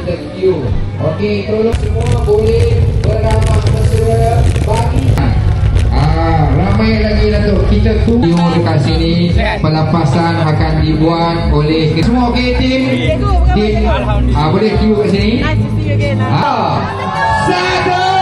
kita queue. Okey, tolong semua boleh beramah mesra bagi Ah, ramai lagi Datuk. Kita tunggu dekat sini. Pelepasan akan dibuat oleh semua okey tim. Tim ah boleh queue kat sini. You again. Ah. Satu